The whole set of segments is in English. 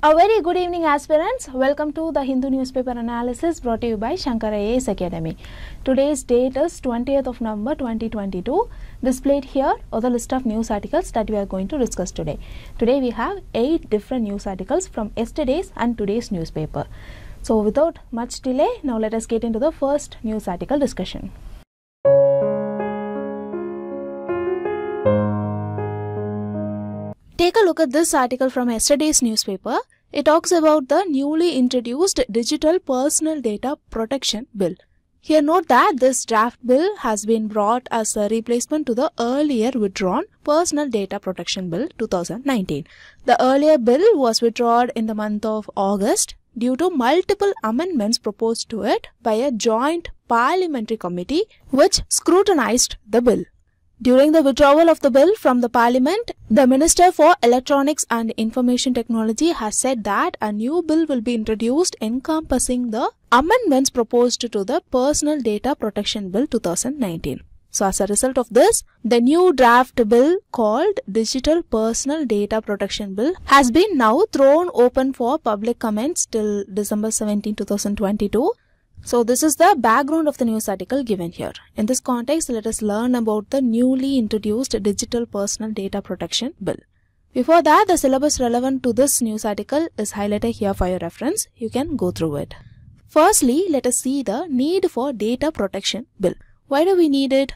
A very good evening, aspirants. Welcome to the Hindu newspaper analysis brought to you by Shankar IAS Academy. Today's date is 20th of November 2022. Displayed here are the list of news articles that we are going to discuss today. Today we have eight different news articles from yesterday's and today's newspaper. So, without much delay, now let us get into the first news article discussion. Take a look at this article from yesterday's newspaper. It talks about the newly introduced Digital Personal Data Protection Bill. Here note that this draft bill has been brought as a replacement to the earlier withdrawn Personal Data Protection Bill 2019. The earlier bill was withdrawn in the month of August due to multiple amendments proposed to it by a joint parliamentary committee which scrutinized the bill. During the withdrawal of the bill from the parliament, the Minister for Electronics and Information Technology has said that a new bill will be introduced encompassing the amendments proposed to the Personal Data Protection Bill 2019. So as a result of this, the new draft bill called Digital Personal Data Protection Bill has been now thrown open for public comments till December 17, 2022 so this is the background of the news article given here. In this context, let us learn about the newly introduced Digital Personal Data Protection Bill. Before that, the syllabus relevant to this news article is highlighted here for your reference. You can go through it. Firstly, let us see the need for data protection bill. Why do we need it?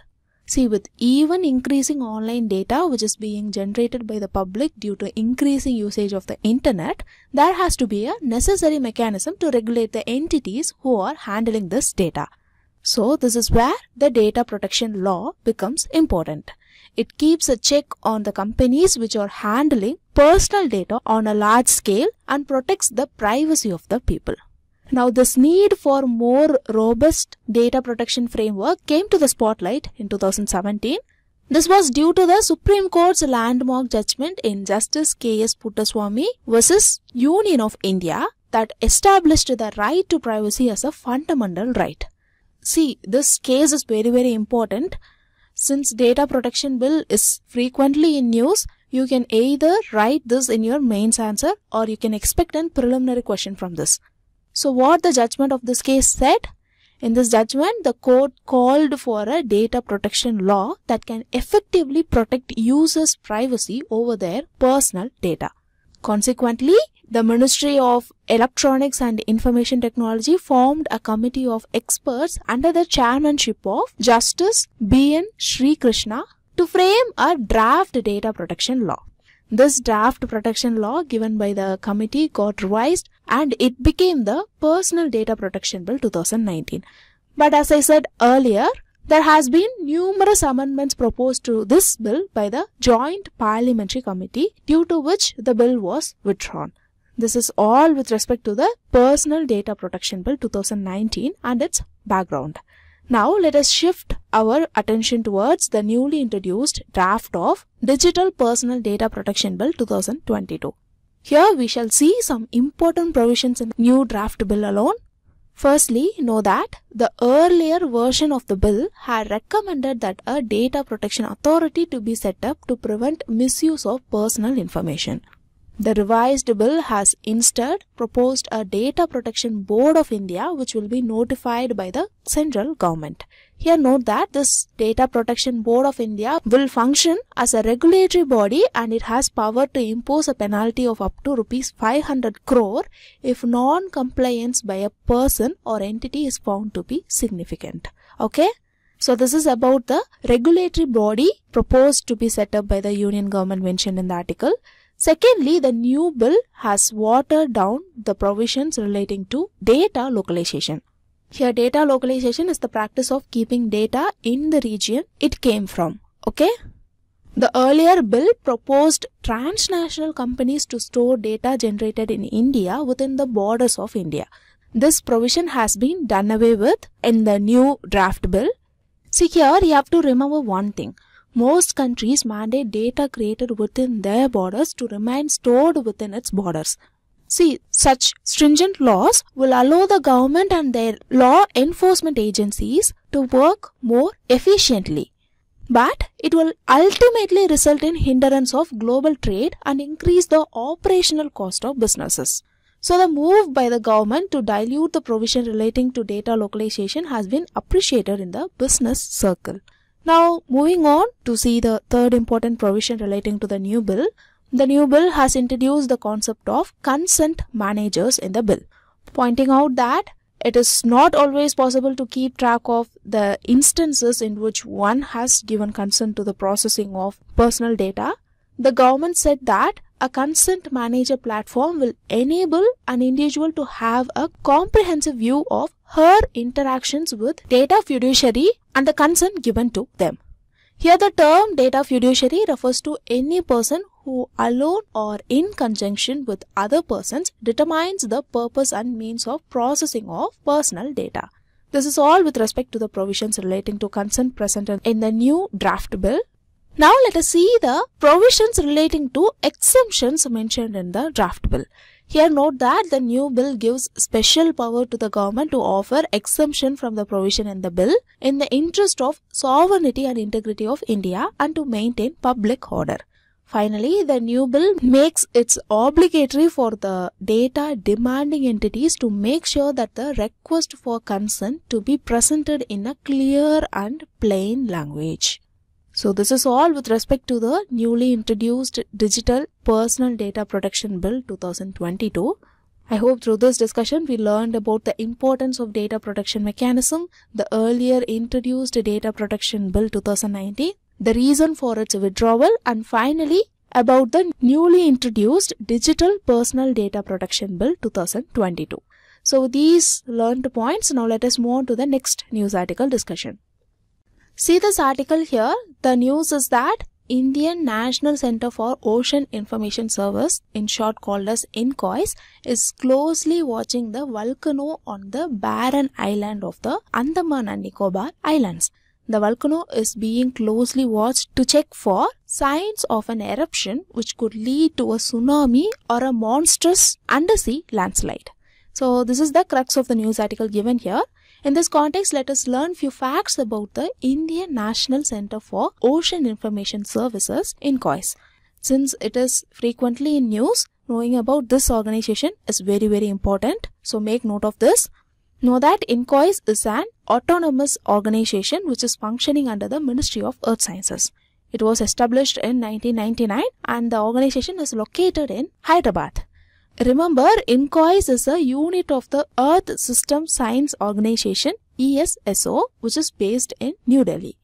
See, with even increasing online data which is being generated by the public due to increasing usage of the internet, there has to be a necessary mechanism to regulate the entities who are handling this data. So, this is where the data protection law becomes important. It keeps a check on the companies which are handling personal data on a large scale and protects the privacy of the people. Now, this need for more robust data protection framework came to the spotlight in 2017. This was due to the Supreme Court's landmark judgment in Justice K.S. Puttaswamy versus Union of India that established the right to privacy as a fundamental right. See, this case is very, very important. Since data protection bill is frequently in news, you can either write this in your mains answer or you can expect a preliminary question from this. So what the judgment of this case said? In this judgment, the court called for a data protection law that can effectively protect users' privacy over their personal data. Consequently, the Ministry of Electronics and Information Technology formed a committee of experts under the chairmanship of Justice B.N. Sri Krishna to frame a draft data protection law. This draft protection law given by the committee got revised and it became the Personal Data Protection Bill 2019. But as I said earlier, there has been numerous amendments proposed to this bill by the Joint Parliamentary Committee due to which the bill was withdrawn. This is all with respect to the Personal Data Protection Bill 2019 and its background. Now let us shift our attention towards the newly introduced draft of Digital Personal Data Protection Bill 2022. Here we shall see some important provisions in the new draft bill alone. Firstly, know that the earlier version of the bill had recommended that a data protection authority to be set up to prevent misuse of personal information. The revised bill has instead proposed a Data Protection Board of India which will be notified by the central government. Here note that this Data Protection Board of India will function as a regulatory body and it has power to impose a penalty of up to rupees 500 crore if non-compliance by a person or entity is found to be significant. Okay? So this is about the regulatory body proposed to be set up by the union government mentioned in the article. Secondly, the new bill has watered down the provisions relating to data localization. Here, data localization is the practice of keeping data in the region it came from. Okay? The earlier bill proposed transnational companies to store data generated in India within the borders of India. This provision has been done away with in the new draft bill. See here, you have to remember one thing. Most countries mandate data created within their borders to remain stored within its borders. See, such stringent laws will allow the government and their law enforcement agencies to work more efficiently. but it will ultimately result in hindrance of global trade and increase the operational cost of businesses. So the move by the government to dilute the provision relating to data localization has been appreciated in the business circle. Now moving on to see the third important provision relating to the new bill. The new bill has introduced the concept of consent managers in the bill, pointing out that it is not always possible to keep track of the instances in which one has given consent to the processing of personal data. The government said that a consent manager platform will enable an individual to have a comprehensive view of her interactions with data fiduciary and the consent given to them. Here the term data fiduciary refers to any person who alone or in conjunction with other persons determines the purpose and means of processing of personal data. This is all with respect to the provisions relating to consent present in the new draft bill. Now let us see the provisions relating to exemptions mentioned in the draft bill. Here note that the new bill gives special power to the government to offer exemption from the provision in the bill in the interest of sovereignty and integrity of India and to maintain public order. Finally, the new bill makes it obligatory for the data demanding entities to make sure that the request for consent to be presented in a clear and plain language. So this is all with respect to the newly introduced Digital Personal Data Protection Bill 2022. I hope through this discussion we learned about the importance of data protection mechanism, the earlier introduced Data Protection Bill 2019, the reason for its withdrawal and finally about the newly introduced Digital Personal Data Protection Bill 2022. So these learned points now let us move on to the next news article discussion. See this article here. The news is that Indian National Center for Ocean Information Service, in short called as INCOIS, is closely watching the volcano on the barren island of the Andaman and Nicobar Islands. The volcano is being closely watched to check for signs of an eruption which could lead to a tsunami or a monstrous undersea landslide. So this is the crux of the news article given here. In this context, let us learn few facts about the Indian National Center for Ocean Information Services INCOIS. Since it is frequently in news, knowing about this organization is very very important. So make note of this. Know that INCOIS is an autonomous organization which is functioning under the Ministry of Earth Sciences. It was established in 1999 and the organization is located in Hyderabad. Remember, INCOIS is a unit of the Earth System Science Organization ESSO which is based in New Delhi.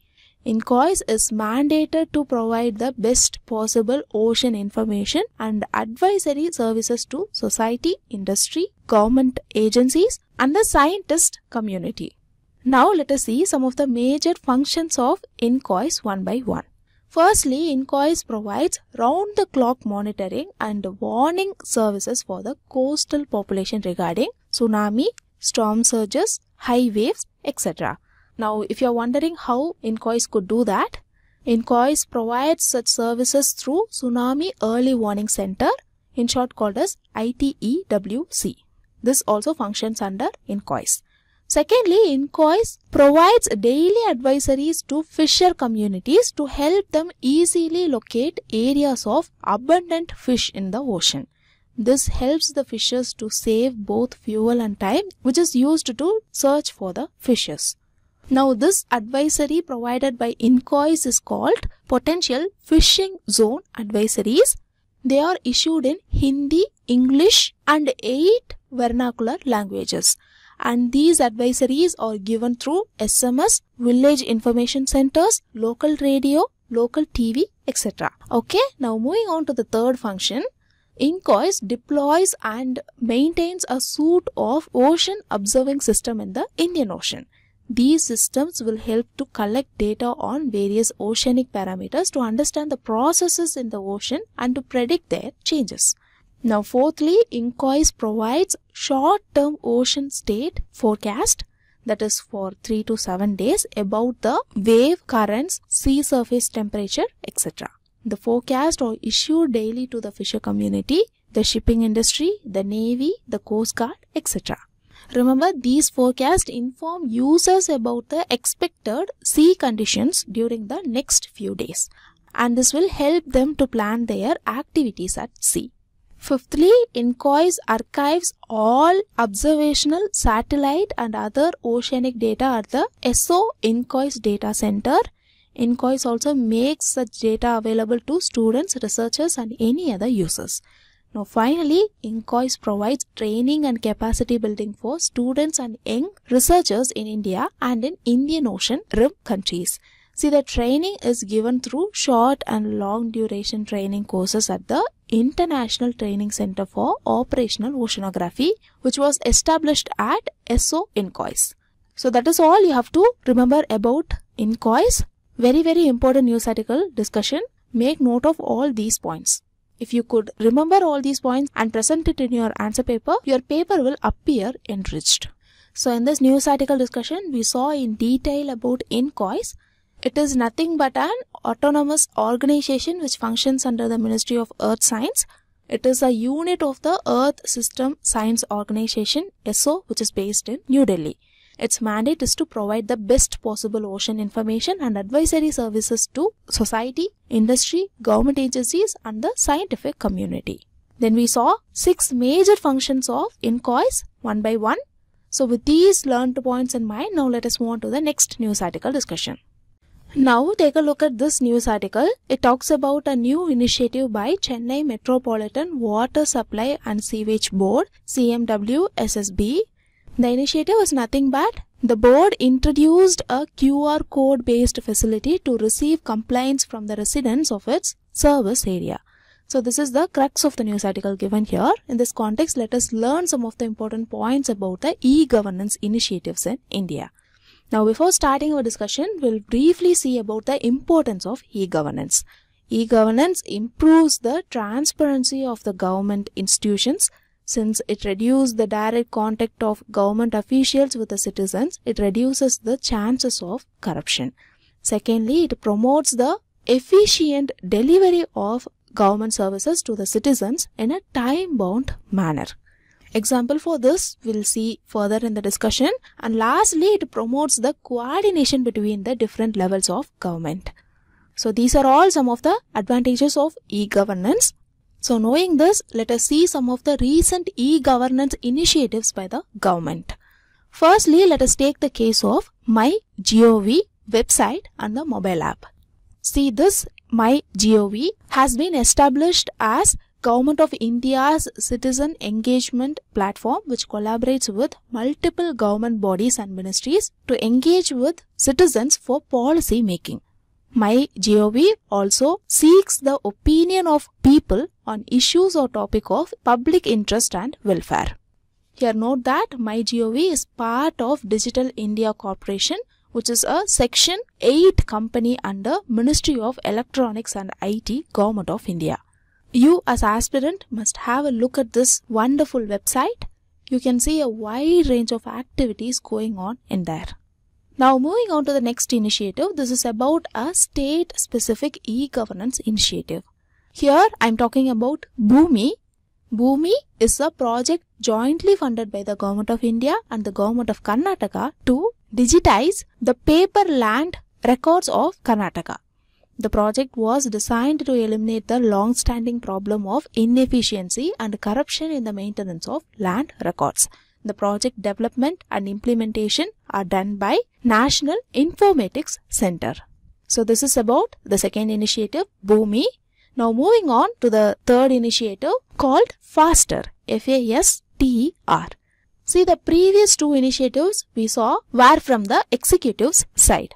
INCOIS is mandated to provide the best possible ocean information and advisory services to society, industry, government agencies and the scientist community. Now let us see some of the major functions of INCOIS one by one. Firstly, INCOIS provides round-the-clock monitoring and warning services for the coastal population regarding tsunami, storm surges, high waves, etc. Now, if you are wondering how INCOIS could do that, INCOIS provides such services through Tsunami Early Warning Center, in short called as ITEWC. This also functions under INCOIS. Secondly, INCOIS provides daily advisories to fisher communities to help them easily locate areas of abundant fish in the ocean. This helps the fishers to save both fuel and time which is used to search for the fishes. Now this advisory provided by INCOIS is called Potential Fishing Zone Advisories. They are issued in Hindi, English and 8 vernacular languages and these advisories are given through SMS, village information centers, local radio, local TV, etc. Okay, now moving on to the third function. INCOIS deploys and maintains a suite of ocean observing system in the Indian Ocean. These systems will help to collect data on various oceanic parameters to understand the processes in the ocean and to predict their changes. Now, fourthly, INCOIS provides short-term ocean state forecast that is for 3 to 7 days about the wave currents, sea surface temperature, etc. The forecast are issued daily to the fisher community, the shipping industry, the navy, the coast guard, etc. Remember, these forecasts inform users about the expected sea conditions during the next few days, and this will help them to plan their activities at sea. Fifthly, INCOIS archives all observational satellite and other oceanic data at the ESSO INCOIS Data Center. INCOIS also makes such data available to students, researchers, and any other users. Now finally, INCOIS provides training and capacity building for students and young researchers in India and in Indian Ocean rim countries. See, the training is given through short and long duration training courses at the International Training Center for Operational Oceanography, which was established at ESSO INCOIS. So that is all you have to remember about INCOIS. Very, very important news article discussion. Make note of all these points. If you could remember all these points and present it in your answer paper, your paper will appear enriched. So in this news article discussion, we saw in detail about INCOIS. It is nothing but an autonomous organization which functions under the Ministry of Earth Science. It is a unit of the Earth System Science Organization, ESSO, which is based in New Delhi. Its mandate is to provide the best possible ocean information and advisory services to society, industry, government agencies, and the scientific community. Then we saw six major functions of INCOIS one by one. So with these learned points in mind, now let us move on to the next news article discussion. Now take a look at this news article. It talks about a new initiative by Chennai Metropolitan Water Supply and Sewage Board, CMW SSB, the initiative is nothing but the board introduced a QR code based facility to receive complaints from the residents of its service area. So this is the crux of the news article given here. In this context, let us learn some of the important points about the e-governance initiatives in India. Now before starting our discussion, we'll briefly see about the importance of e-governance. E-governance improves the transparency of the government institutions since it reduces the direct contact of government officials with the citizens, it reduces the chances of corruption. Secondly, it promotes the efficient delivery of government services to the citizens in a time-bound manner. Example for this we'll see further in the discussion. And lastly, it promotes the coordination between the different levels of government. So these are all some of the advantages of e-governance. So knowing this, let us see some of the recent e-governance initiatives by the government. Firstly, let us take the case of My MyGov website and the mobile app. See this MyGov has been established as Government of India's citizen engagement platform which collaborates with multiple government bodies and ministries to engage with citizens for policy making. MyGov also seeks the opinion of people on issues or topic of public interest and welfare. Here note that MyGov is part of Digital India Corporation which is a section 8 company under Ministry of Electronics and IT Government of India. You as aspirant must have a look at this wonderful website. You can see a wide range of activities going on in there. Now moving on to the next initiative, this is about a state specific e-governance initiative. Here I am talking about Bhoomi. Bhoomi is a project jointly funded by the Government of India and the Government of Karnataka to digitize the paper land records of Karnataka. The project was designed to eliminate the long-standing problem of inefficiency and corruption in the maintenance of land records. The project development and implementation are done by National Informatics Center. So this is about the second initiative, Bhoomi. Now moving on to the third initiative called FASTER, F-A-S-T-E-R. See the previous two initiatives we saw were from the executive's side.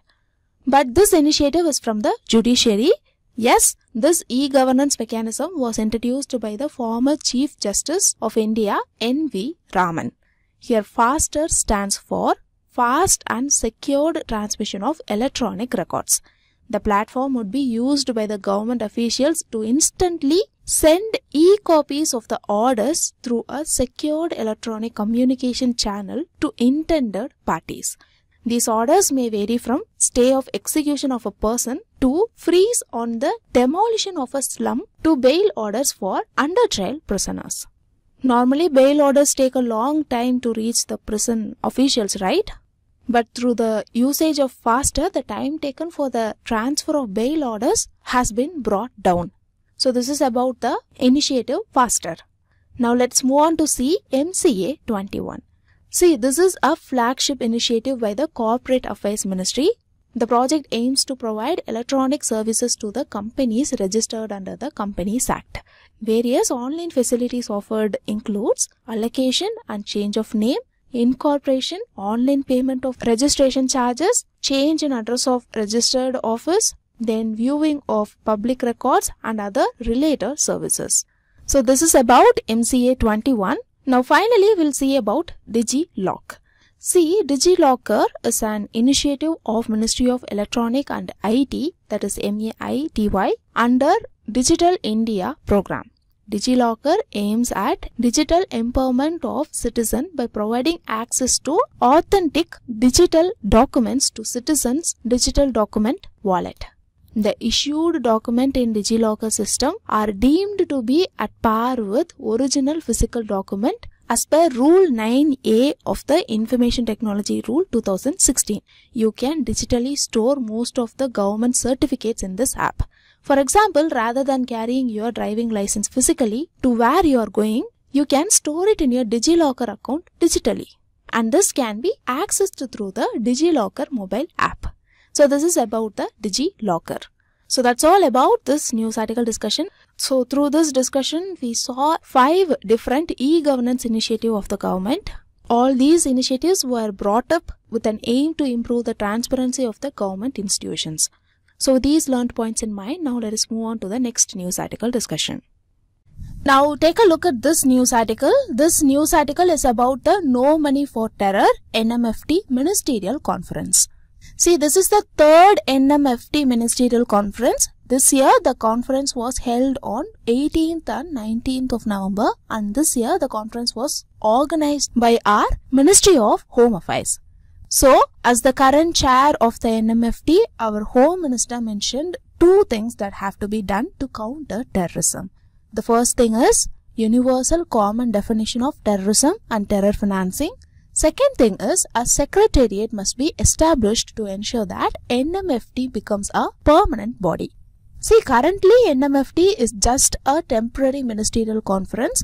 But this initiative is from the judiciary. Yes, this e-governance mechanism was introduced by the former Chief Justice of India, N.V. Ramana. Here FASTER stands for Fast and Secured Transmission of Electronic Records. The platform would be used by the government officials to instantly send e-copies of the orders through a secured electronic communication channel to intended parties. These orders may vary from stay of execution of a person to freeze on the demolition of a slum to bail orders for under trial prisoners. Normally, bail orders take a long time to reach the prison officials, right? But through the usage of FASTER, the time taken for the transfer of bail orders has been brought down. So, this is about the initiative FASTER. Now, let's move on to see MCA 21. See, this is a flagship initiative by the Corporate Affairs Ministry. The project aims to provide electronic services to the companies registered under the Companies Act. Various online facilities offered includes allocation and change of name, incorporation, online payment of registration charges, change in address of registered office, then viewing of public records and other related services. So this is about MCA 21. Now finally we'll see about DigiLock. See, DigiLocker is an initiative of Ministry of Electronic and IT that is MeitY under Digital India program. DigiLocker aims at digital empowerment of citizen by providing access to authentic digital documents to citizens digital document wallet. The issued document in DigiLocker system are deemed to be at par with original physical document as per Rule 9A of the Information Technology Rule 2016. You can digitally store most of the government certificates in this app. For example, rather than carrying your driving license physically to where you are going, you can store it in your DigiLocker account digitally. And this can be accessed through the DigiLocker mobile app. So this is about the DigiLocker. So that's all about this news article discussion. So through this discussion, we saw five different e-governance initiative of the government. All these initiatives were brought up with an aim to improve the transparency of the government institutions. So with these learned points in mind, now let us move on to the next news article discussion. Now take a look at this news article. This news article is about the No Money for Terror NMFT Ministerial Conference. See, this is the third NMFT Ministerial Conference. This year, the conference was held on 18th and 19th of November and this year the conference was organized by our Ministry of Home Affairs. So, as the current chair of the NMFT, our Home Minister mentioned two things that have to be done to counter terrorism. The first thing is universal common definition of terrorism and terror financing. Second thing is a secretariat must be established to ensure that NMFT becomes a permanent body. See, currently NMFT is just a temporary ministerial conference.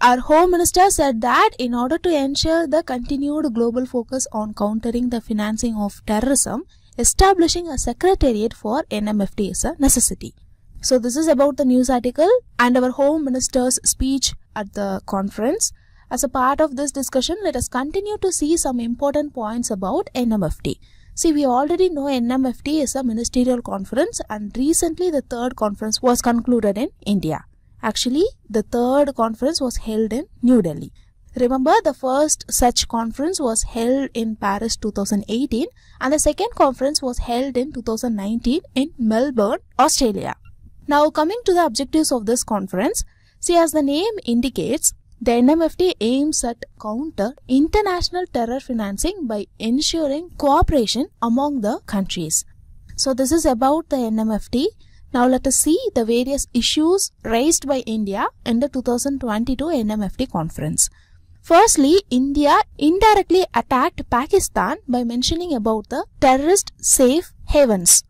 Our Home Minister said that in order to ensure the continued global focus on countering the financing of terrorism, establishing a secretariat for NMFT is a necessity. So this is about the news article and our Home Minister's speech at the conference. As a part of this discussion, let us continue to see some important points about NMFT. See, we already know NMFT is a ministerial conference and recently the third conference was concluded in India. Actually, the third conference was held in New Delhi. Remember, the first such conference was held in Paris 2018 and the second conference was held in 2019 in Melbourne, Australia. Now, coming to the objectives of this conference, see as the name indicates, the NMFT aims at counter international terror financing by ensuring cooperation among the countries. So this is about the NMFT. Now let us see the various issues raised by India in the 2022 NMFT conference. Firstly, India indirectly attacked Pakistan by mentioning about the terrorist safe havens.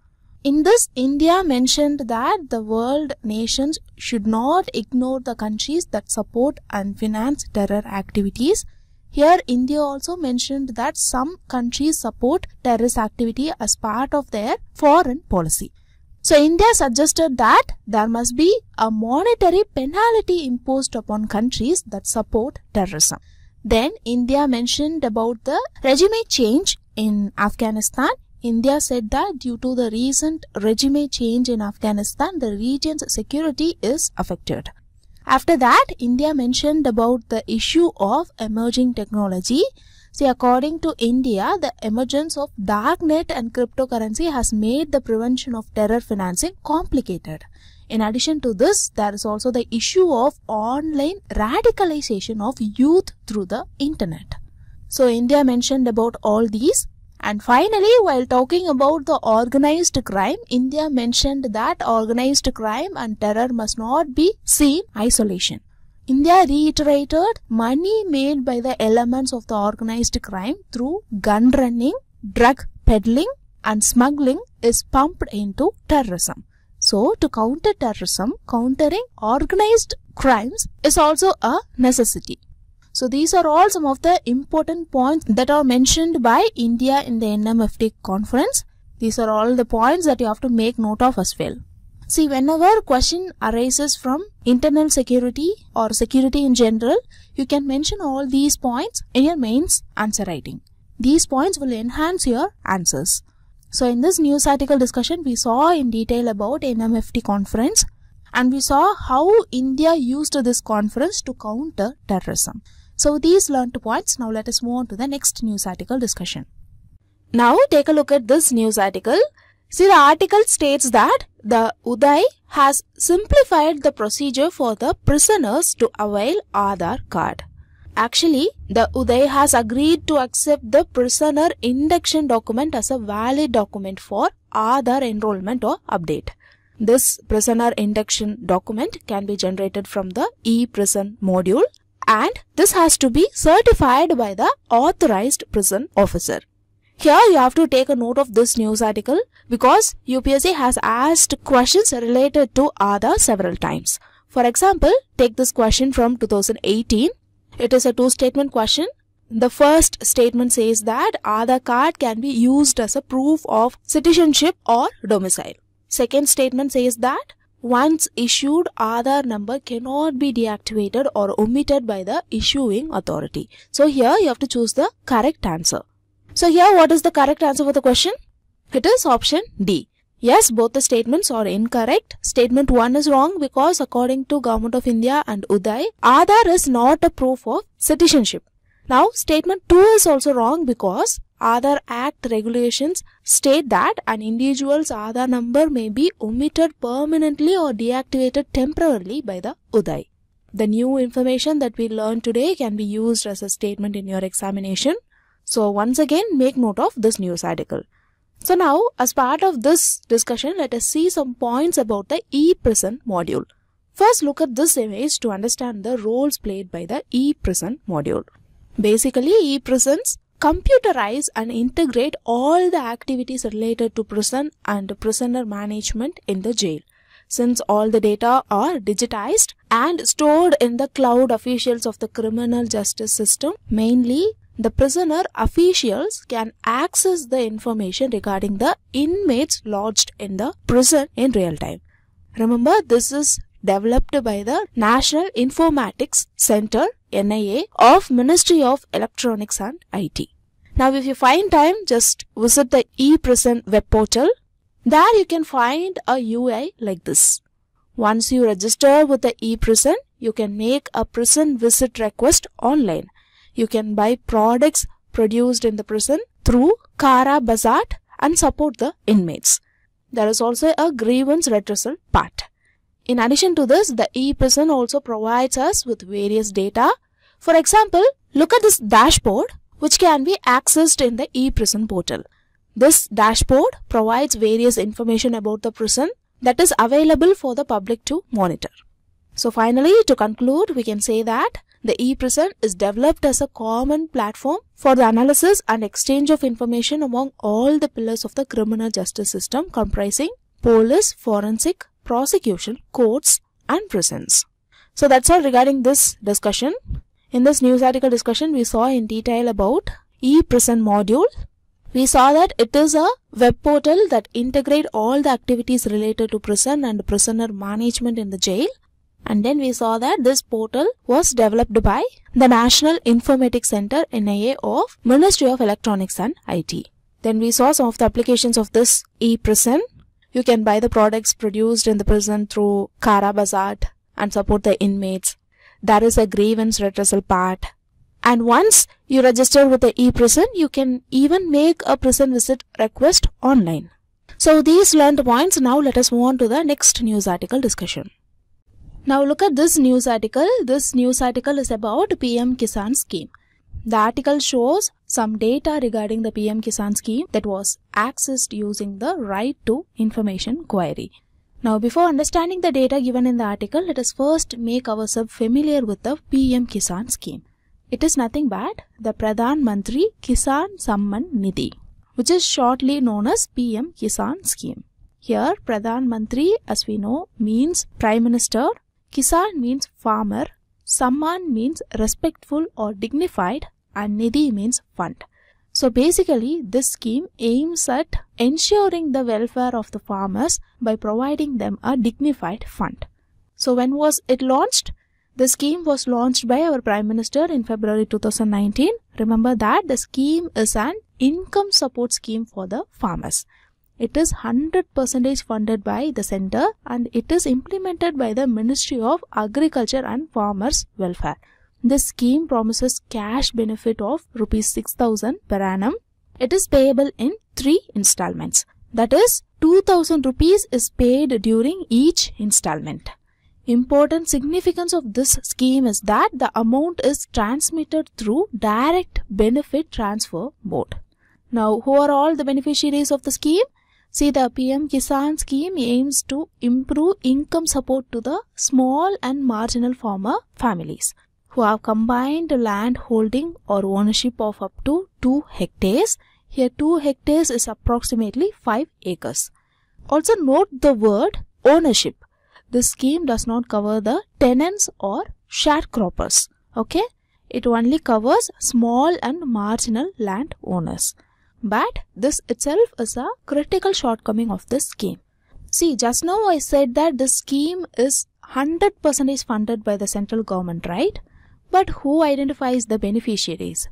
In this, India mentioned that the world nations should not ignore the countries that support and finance terror activities. Here, India also mentioned that some countries support terrorist activity as part of their foreign policy. So, India suggested that there must be a monetary penalty imposed upon countries that support terrorism. Then, India mentioned about the regime change in Afghanistan India said that due to the recent regime change in Afghanistan, the region's security is affected. After that, India mentioned about the issue of emerging technology. See, according to India, the emergence of darknet and cryptocurrency has made the prevention of terror financing complicated. In addition to this, there is also the issue of online radicalization of youth through the internet. So, India mentioned about all these and finally, while talking about the organized crime, India mentioned that organized crime and terror must not be seen isolation. India reiterated money made by the elements of the organized crime through gun running, drug peddling, and smuggling is pumped into terrorism. So, to counter terrorism, countering organized crimes is also a necessity. So, these are all some of the important points that are mentioned by India in the NMFT conference. These are all the points that you have to make note of as well. See, whenever question arises from internal security or security in general, you can mention all these points in your mains answer writing. These points will enhance your answers. So in this news article discussion, we saw in detail about NMFT conference and we saw how India used this conference to counter terrorism. So these learned points. Now let us move on to the next news article discussion. Now take a look at this news article. See the article states that the Uday has simplified the procedure for the prisoners to avail Aadhaar card. Actually, the Uday has agreed to accept the prisoner induction document as a valid document for Aadhaar enrollment or update. This prisoner induction document can be generated from the e-prison module and this has to be certified by the authorized prison officer. Here you have to take a note of this news article because UPSC has asked questions related to Aadhaar several times. For example, take this question from 2018. It is a two-statement question. The first statement says that Aadhaar card can be used as a proof of citizenship or domicile. Second statement says that once issued Aadhaar number cannot be deactivated or omitted by the issuing authority. So here you have to choose the correct answer. So here what is the correct answer for the question? It is option D. Yes, both the statements are incorrect. Statement 1 is wrong because according to Government of India and Uday, Aadhaar is not a proof of citizenship. Now, statement 2 is also wrong because Aadhaar Act regulations state that an individual's Aadhaar number may be omitted permanently or deactivated temporarily by the Uday. The new information that we learned today can be used as a statement in your examination. So once again, make note of this news article. So now, as part of this discussion, let us see some points about the e-prison module. First, look at this image to understand the roles played by the e-prison module. Basically, e-prisons computerize and integrate all the activities related to prison and prisoner management in the jail. Since all the data are digitized and stored in the cloud officials of the criminal justice system, mainly the prisoner officials can access the information regarding the inmates lodged in the prison in real time. Remember, this is developed by the National Informatics Center NIA of Ministry of Electronics and IT. Now, if you find time, just visit the ePrison web portal. There you can find a UI like this. Once you register with the ePrison, you can make a prison visit request online you can buy products produced in the prison through Kara Bazaar and support the inmates. There is also a grievance redressal part. In addition to this, the e-prison also provides us with various data. For example, look at this dashboard which can be accessed in the e-prison portal. This dashboard provides various information about the prison that is available for the public to monitor. So finally, to conclude, we can say that the ePrison is developed as a common platform for the analysis and exchange of information among all the pillars of the criminal justice system comprising police, forensic, prosecution, courts and prisons. So that's all regarding this discussion. In this news article discussion, we saw in detail about e-prison module. We saw that it is a web portal that integrate all the activities related to prison and prisoner management in the jail and then we saw that this portal was developed by the National Informatics Center NIA of Ministry of Electronics and IT. Then we saw some of the applications of this e-prison. You can buy the products produced in the prison through Kara Bazaar and support the inmates. There is a grievance redressal part. And once you register with the e-prison, you can even make a prison visit request online. So these learned points. Now let us move on to the next news article discussion. Now look at this news article. This news article is about PM Kisan scheme. The article shows some data regarding the PM Kisan scheme that was accessed using the right to information query. Now, before understanding the data given in the article, let us first make ourselves familiar with the PM Kisan scheme. It is nothing but the Pradhan Mantri Kisan Samman Nidhi, which is shortly known as PM Kisan scheme. Here, Pradhan Mantri, as we know, means Prime Minister, Kisan means farmer, Samman means respectful or dignified, and Nidhi means fund. So basically, this scheme aims at ensuring the welfare of the farmers by providing them a dignified fund. So when was it launched? The scheme was launched by our Prime Minister in February 2019. Remember that the scheme is an income support scheme for the farmers. It is 100% funded by the center and it is implemented by the Ministry of Agriculture and Farmers Welfare. This scheme promises cash benefit of rupees 6000 per annum. It is payable in 3 installments. That is 2000 rupees is paid during each installment. Important significance of this scheme is that the amount is transmitted through direct benefit transfer mode. Now, who are all the beneficiaries of the scheme? See, the PM Kisan scheme aims to improve income support to the small and marginal farmer families who have combined land holding or ownership of up to 2 hectares. Here 2 hectares is approximately 5 acres. Also note the word ownership. This scheme does not cover the tenants or sharecroppers. Okay. It only covers small and marginal land owners. But this itself is a critical shortcoming of this scheme. See, just now I said that this scheme is 100% funded by the central government, right? But who identifies the beneficiaries?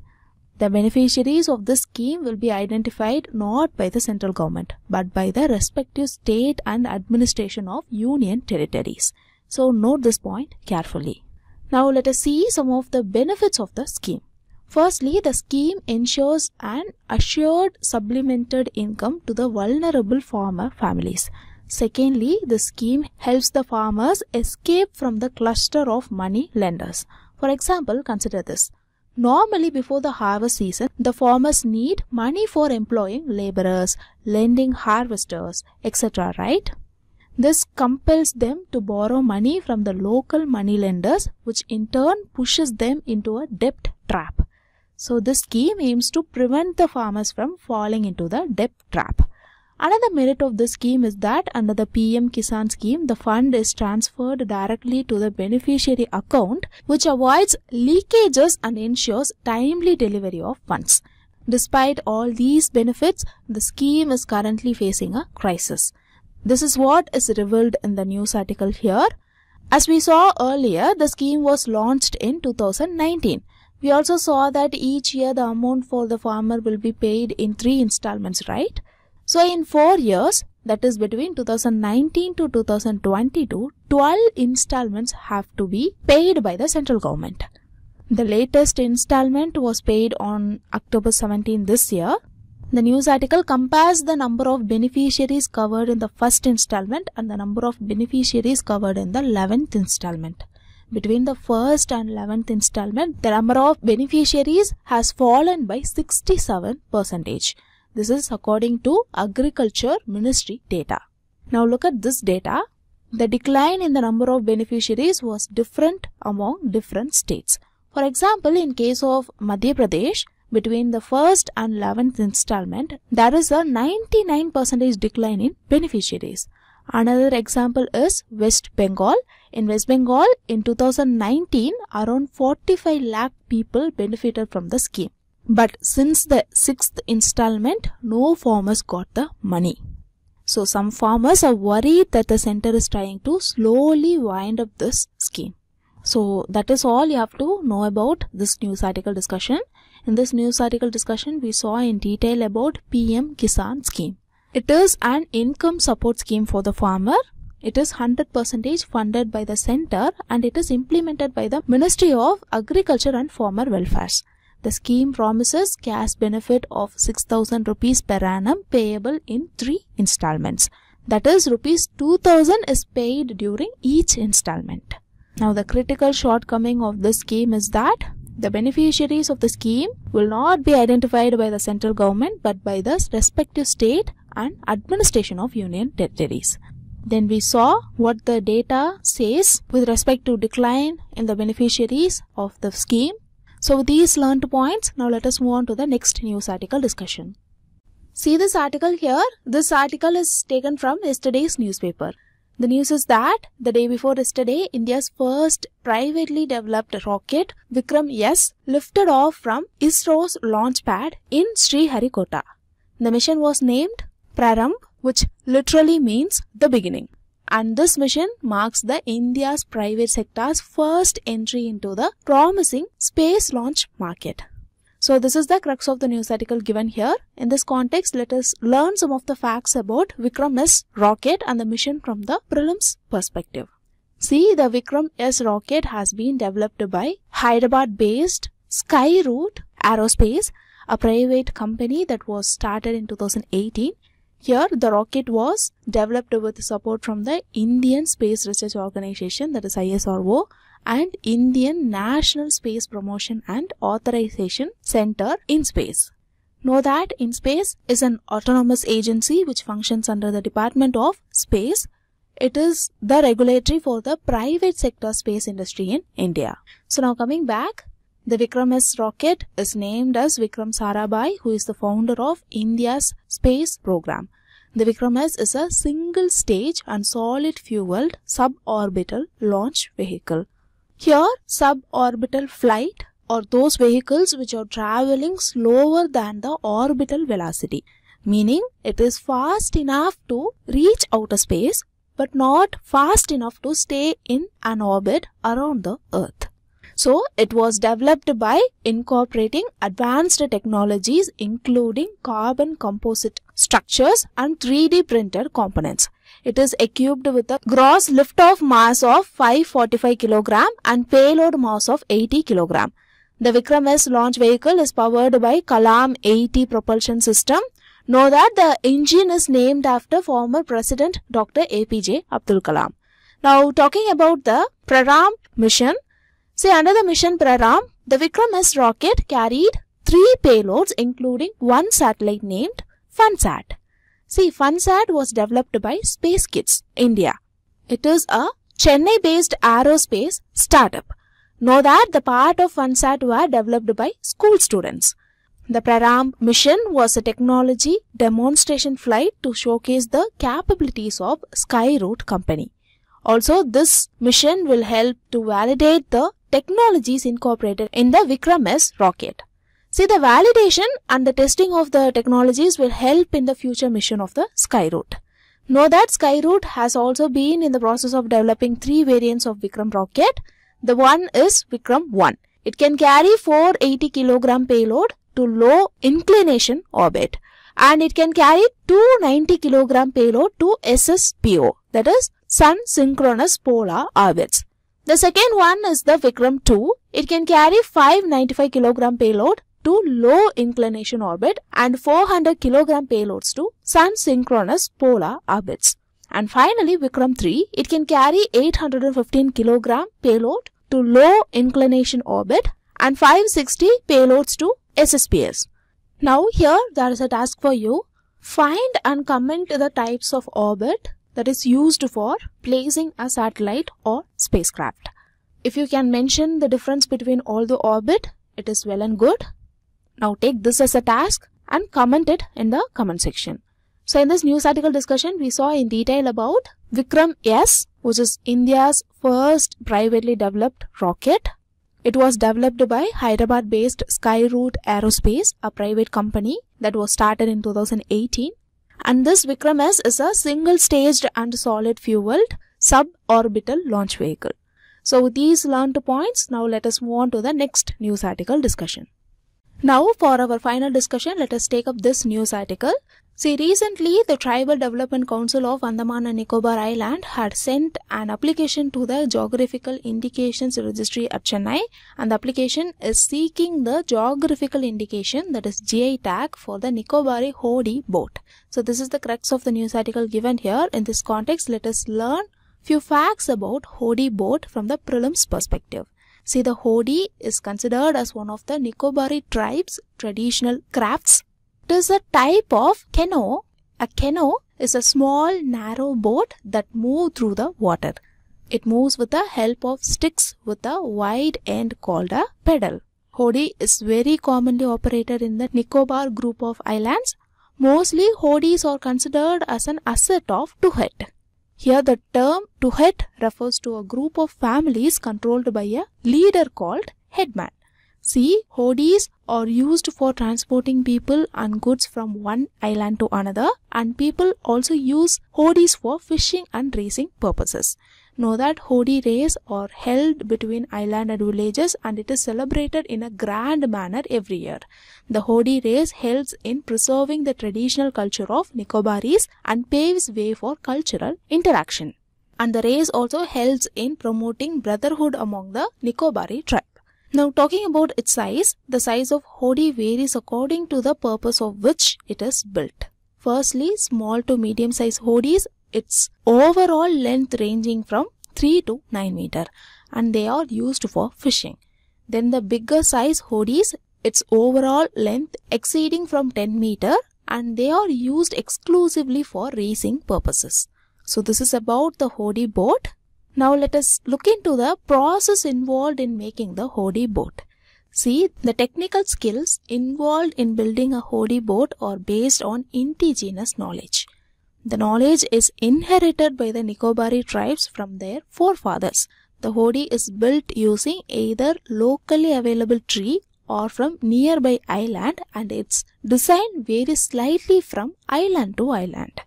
The beneficiaries of this scheme will be identified not by the central government but by the respective state and administration of union territories. So note this point carefully. Now let us see some of the benefits of the scheme. Firstly, the scheme ensures an assured supplemented income to the vulnerable farmer families. Secondly, the scheme helps the farmers escape from the cluster of money lenders. For example, consider this. Normally before the harvest season, the farmers need money for employing laborers, lending harvesters, etc. right? This compels them to borrow money from the local money lenders which in turn pushes them into a debt trap. So this scheme aims to prevent the farmers from falling into the debt trap. Another merit of this scheme is that under the PM Kisan scheme, the fund is transferred directly to the beneficiary account, which avoids leakages and ensures timely delivery of funds. Despite all these benefits, the scheme is currently facing a crisis. This is what is revealed in the news article here. As we saw earlier, the scheme was launched in 2019. We also saw that each year the amount for the farmer will be paid in three installments, right? So in 4 years, that is between 2019 to 2022, 12 installments have to be paid by the central government. The latest installment was paid on October 17 this year. The news article compares the number of beneficiaries covered in the first installment and the number of beneficiaries covered in the 11th installment. Between the first and 11th installment, the number of beneficiaries has fallen by 67 percentage. This is according to Agriculture Ministry data. Now look at this data. The decline in the number of beneficiaries was different among different states. For example, in case of Madhya Pradesh, between the first and 11th installment, there is a 99% decline in beneficiaries. Another example is West Bengal. In West Bengal, in 2019, around 45 lakh people benefited from the scheme. But since the sixth installment, no farmers got the money. So some farmers are worried that the center is trying to slowly wind up this scheme. So that is all you have to know about this news article discussion. In this news article discussion, we saw in detail about PM Kisan scheme. It is an income support scheme for the farmer. It is 100% funded by the center and it is implemented by the Ministry of Agriculture and Farmer Welfare. The scheme promises cash benefit of 6000 rupees per annum payable in 3 installments. That is rupees 2000 is paid during each installment. Now the critical shortcoming of this scheme is that the beneficiaries of the scheme will not be identified by the central government but by the respective state and administration of union territories. Then we saw what the data says with respect to decline in the beneficiaries of the scheme. So with these learned points, now let us move on to the next news article discussion. See this article here. This article is taken from yesterday's newspaper. The news is that the day before yesterday, India's first privately developed rocket, Vikram S, lifted off from ISRO's launch pad in Sriharikota. The mission was named Prarambh, which literally means the beginning. And this mission marks the India's private sector's first entry into the promising space launch market. So this is the crux of the news article given here. In this context, let us learn some of the facts about Vikram S rocket and the mission from the prelims perspective. See, the Vikram S rocket has been developed by Hyderabad-based Skyroot Aerospace, a private company that was started in 2018. Here, the rocket was developed with support from the Indian Space Research Organization, that is ISRO, and Indian National Space Promotion and Authorization Center IN-SPACe. Know that IN-SPACe is an autonomous agency which functions under the Department of Space. It is the regulatory for the private sector space industry in India. So now coming back, the Vikram S rocket is named as Vikram Sarabhai who is the founder of India's space program. The Vikram S is a single stage and solid fueled suborbital launch vehicle. Here, suborbital flight are those vehicles which are traveling slower than the orbital velocity, meaning it is fast enough to reach outer space but not fast enough to stay in an orbit around the Earth. So, it was developed by incorporating advanced technologies including carbon composite structures and 3D printed components. It is equipped with a gross lift-off mass of 545 kg and payload mass of 80 kg. The Vikram S launch vehicle is powered by Kalam 80 propulsion system. Know that the engine is named after former President Dr. APJ Abdul Kalam. Now talking about the Prarambh mission. See under the mission Prarambh, the Vikram S rocket carried three payloads including one satellite named FunSat. See, FunSat was developed by Space Kits India. It is a Chennai-based aerospace startup. Know that the part of FunSat were developed by school students. The Prarambh mission was a technology demonstration flight to showcase the capabilities of Skyroot company. Also, this mission will help to validate the technologies incorporated in the Vikram S rocket. See, the validation and the testing of the technologies will help in the future mission of the Skyroot. Know that Skyroot has also been in the process of developing three variants of Vikram rocket. The one is Vikram 1. It can carry 480 kg payload to low inclination orbit and it can carry 290 kg payload to SSPO that is Sun Synchronous Polar Orbits. The second one is the Vikram 2. It can carry 595 kg payload to low inclination orbit and 400 kg payloads to sun synchronous polar orbits. And finally Vikram 3, it can carry 815 kg payload to low inclination orbit and 560 payloads to SSPS. Now here there is a task for you. Find and comment the types of orbit that is used for placing a satellite or spacecraft. If you can mention the difference between all the orbit, it is well and good. Now take this as a task and comment it in the comment section. So in this news article discussion, we saw in detail about Vikram S, which is India's first privately developed rocket. It was developed by Hyderabad-based Skyroot Aerospace, a private company that was started in 2018. And this Vikram S is a single-staged and solid-fueled suborbital launch vehicle. So with these learned points, now let us move on to the next news article discussion. Now for our final discussion, let us take up this news article. See, recently the Tribal Development Council of Andaman and Nicobar Island had sent an application to the Geographical Indications Registry at Chennai and the application is seeking the geographical indication that is GI tag for the Nicobari Hodi boat. So this is the crux of the news article given here. In this context, let us learn few facts about Hodi boat from the prelims perspective. See, the Hodi is considered as one of the Nicobari tribe's traditional crafts. It is a type of canoe. A canoe is a small narrow boat that moves through the water. It moves with the help of sticks with a wide end called a pedal. Hodi is very commonly operated in the Nicobar group of islands. Mostly Hodis are considered as an asset of Tuhet. Here the term Tuhet refers to a group of families controlled by a leader called headman. See, Hodis are used for transporting people and goods from one island to another and people also use Hodis for fishing and racing purposes. Know that Hodi race are held between island and villages and it is celebrated in a grand manner every year. The Hodi race helps in preserving the traditional culture of Nicobaris and paves way for cultural interaction. And the race also helps in promoting brotherhood among the Nicobari tribe. Now talking about its size, the size of Hodi varies according to the purpose of which it is built. Firstly, small to medium size Hodis, its overall length ranging from 3 to 9 meter and they are used for fishing. Then the bigger size Hodis, its overall length exceeding from 10 meter and they are used exclusively for racing purposes. So this is about the Hodi boat now let us look into the process involved in making the Hodi boat. See, the technical skills involved in building a Hodi boat are based on indigenous knowledge. The knowledge is inherited by the Nicobari tribes from their forefathers. The Hodi is built using either locally available tree or from nearby island and its design varies slightly from island to island.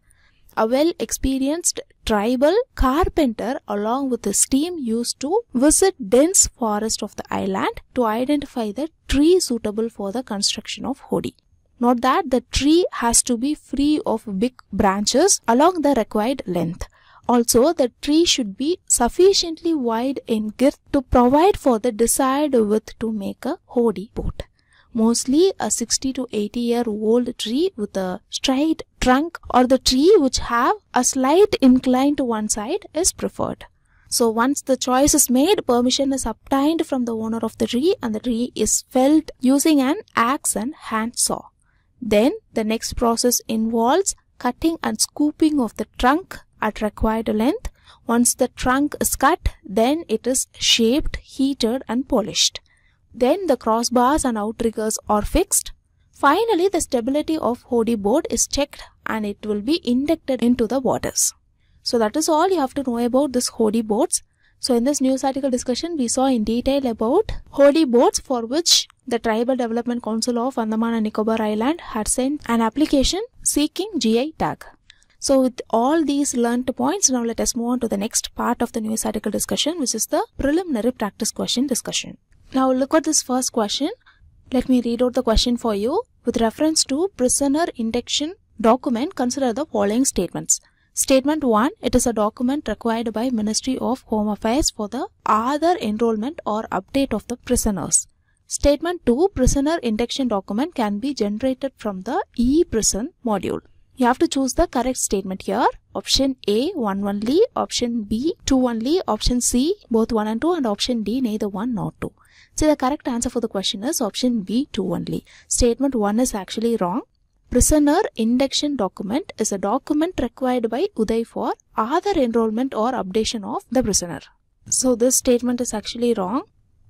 A well experienced tribal carpenter along with his team used to visit dense forest of the island to identify the tree suitable for the construction of Hodi. Note that the tree has to be free of big branches along the required length. Also, the tree should be sufficiently wide in girth to provide for the desired width to make a Hodi boat. Mostly a 60 to 80 year old tree with a straight trunk or the tree which have a slight incline to one side is preferred. So once the choice is made, permission is obtained from the owner of the tree and the tree is felled using an axe and hand saw. Then the next process involves cutting and scooping of the trunk at required length. Once the trunk is cut, then it is shaped, heated and polished. Then the crossbars and outriggers are fixed. Finally, the stability of Hodi board is checked and it will be inducted into the waters. So that is all you have to know about this Hodi boats. So in this news article discussion, we saw in detail about Hodi boats for which the Tribal Development Council of Andaman and Nicobar Island had sent an application seeking GI tag. So with all these learned points, now let us move on to the next part of the news article discussion, which is the preliminary practice question discussion. Now look at this first question. Let me read out the question for you. With reference to prisoner induction document, consider the following statements. Statement 1. It is a document required by Ministry of Home Affairs for the Aadhaar enrollment or update of the prisoners. Statement 2. Prisoner induction document can be generated from the e-prison module. You have to choose the correct statement here. Option A, 1 only. Option B, 2 only. Option C, both 1 and 2. And option D, neither 1 nor 2. So the correct answer for the question is option B, 2 only. Statement 1 is actually wrong. Prisoner induction document is a document required by UIDAI for Aadhaar enrollment or updation of the prisoner. So this statement is actually wrong.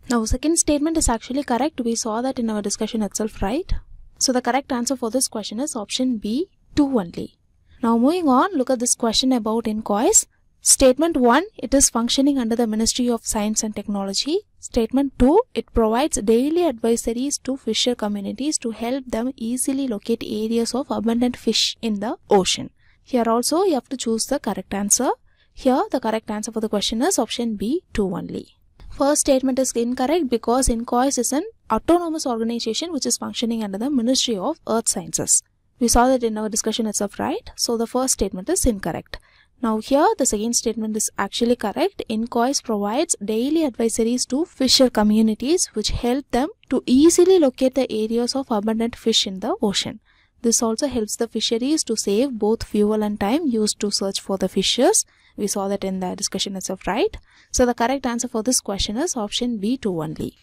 Now second statement is actually correct. We saw that in our discussion itself, right? So the correct answer for this question is option B, 2 only. Now moving on, look at this question about INCOIS. Statement 1, it is functioning under the Ministry of Science and Technology. Statement 2, it provides daily advisories to fisher communities to help them easily locate areas of abundant fish in the ocean. Here also you have to choose the correct answer. Here the correct answer for the question is option B, 2 only. First statement is incorrect because INCOIS is an autonomous organization which is functioning under the Ministry of Earth Sciences. We saw that in our discussion itself, right? So the first statement is incorrect. Now here the second statement is actually correct. INCOIS provides daily advisories to fisher communities which help them to easily locate the areas of abundant fish in the ocean. This also helps the fisheries to save both fuel and time used to search for the fishes. We saw that in the discussion itself, right? So the correct answer for this question is option B 2 only.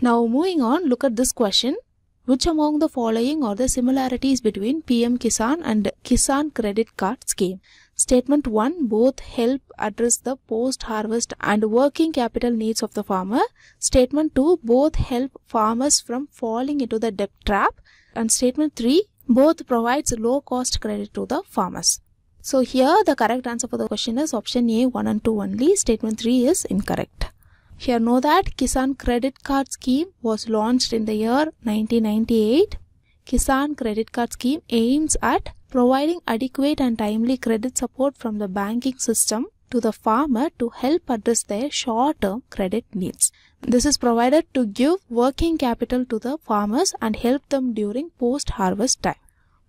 Now moving on, look at this question. Which among the following are the similarities between PM Kisan and Kisan Credit Card Scheme? Statement 1 Both help address the post harvest and working capital needs of the farmer. Statement 2 Both help farmers from falling into the debt trap. And statement 3 Both provides low cost credit to the farmers. So here the correct answer for the question is option A 1 and 2 only. Statement 3 is incorrect. Here know that Kisan Credit Card Scheme was launched in the year 1998. Kisan Credit Card Scheme aims at providing adequate and timely credit support from the banking system to the farmer to help address their short-term credit needs. This is provided to give working capital to the farmers and help them during post-harvest time.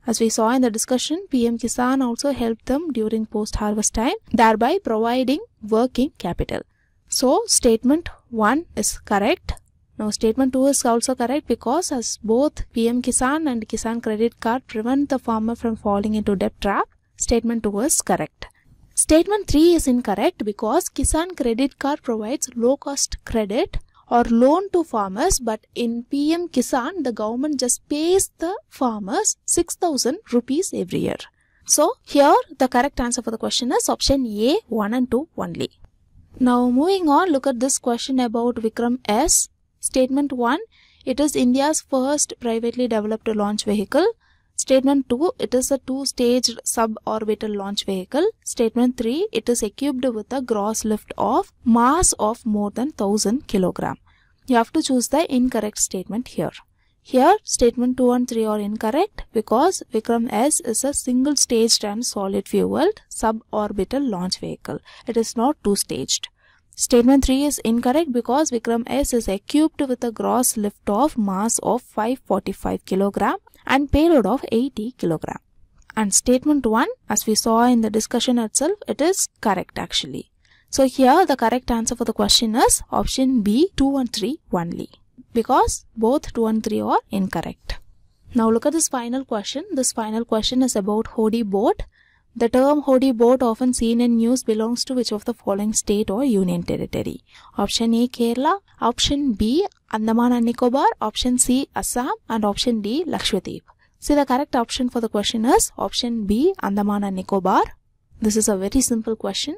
As we saw in the discussion, PM Kisan also helped them during post-harvest time, thereby providing working capital. So statement 1 is correct. Now statement 2 is also correct because as both PM Kisan and Kisan Credit Card prevent the farmer from falling into debt trap, statement 2 is correct. Statement 3 is incorrect because Kisan Credit Card provides low cost credit or loan to farmers but in PM Kisan the government just pays the farmers 6000 rupees every year. So here the correct answer for the question is option A 1 and 2 only. Now moving on, look at this question about Vikram S. Statement 1, it is India's first privately developed launch vehicle. Statement 2, it is a two-staged suborbital launch vehicle. Statement 3, it is equipped with a gross lift-off mass of more than 1000 kg. You have to choose the incorrect statement here. Here, statement 2 and 3 are incorrect because Vikram S is a single staged and solid fueled suborbital launch vehicle. It is not two staged. Statement 3 is incorrect because Vikram S is equipped with a gross lift-off mass of 545 kg and payload of 80 kg. And statement 1, as we saw in the discussion itself, it is correct actually. So here the correct answer for the question is option B 2 and 3 only because both 2 and 3 are incorrect. Now look at this final question. This final question is about Hodi boat. The term Hodi boat often seen in news belongs to which of the following state or union territory? Option A Kerala, option B Andaman and Nicobar, option C Assam and option D Lakshadweep. See the correct option for the question is option B Andaman and Nicobar. This is a very simple question.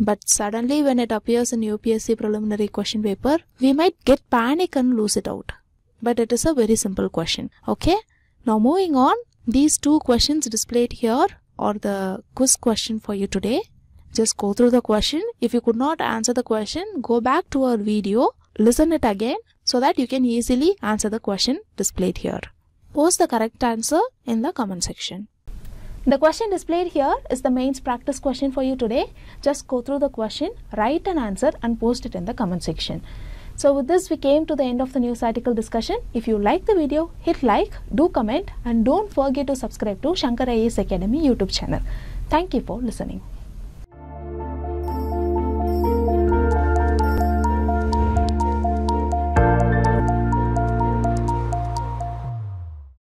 But suddenly when it appears in UPSC preliminary question paper, we might get panic and lose it out. But it is a very simple question. Okay. Now moving on, these two questions displayed here or the quiz question for you today. Just go through the question. If you could not answer the question, go back to our video, listen it again so that you can easily answer the question displayed here. Post the correct answer in the comment section. The question displayed here is the mains practice question for you today. Just go through the question, write an answer and post it in the comment section. So with this we came to the end of the news article discussion. If you like the video, hit like, do comment and don't forget to subscribe to Shankar IAS Academy YouTube channel. Thank you for listening.